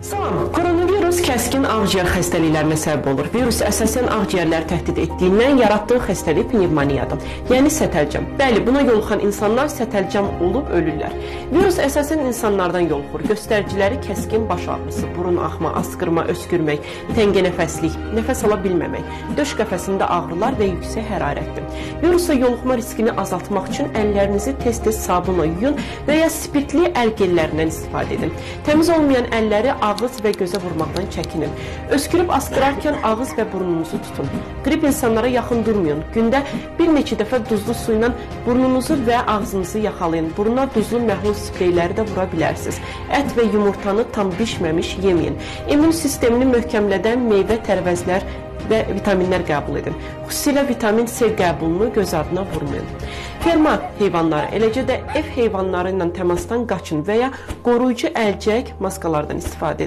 さあこれ脱げ。Koronavirus kəskin ağciyər xəstəliklərinə səbəb olur. Virus əsasən ağciyərləri təhdid etdiyindən yaratdığı xəstəlik pnevmoniyadır. Yəni sətəlcəm. Bəli, buna yoluxan insanlar sətəlcəm olub ölürlər. Virus əsasən insanlardan yoluxur. Göstəriciləri kəskin baş ağrısı, burun axma, askırma, öskürmək, təngə nəfəslik, nəfəs ala bilməmək, döş qəfəsində ağrılar və yüksək hərarətdir. Virusa yoluxma riskini azaltmaq üçün əllərinizi tez-tez sabunla yuyun və ya spirtli əl gellərindən istifadə edin. Təmiz olmayan əlləri ağız və gözə vurmaqdan çəkinin. Öskürüb askırarkən ağız və burnunuzu tutun. Qrip insanlara yaxın durmayın. Gündə bir neçə dəfə duzlu su ilə burnunuzu və ağzınızı yaxalayın. Buruna duzlu məhlul spreyləri də vura bilərsiniz. Ət və yumurtanı tam bişməmiş yeməyin. İmmun sistemini möhkəmlədən meyvə, tərəvəzlər və vitaminlər qəbul edin. Xüsusilə vitamin C qəbulunu göz ardına vurmayın. Ferma heyvanları, eləcə də ev heyvanları ilə təmasdan qaçın və ya qoruyucu əlcək maskalardan istifadə edin.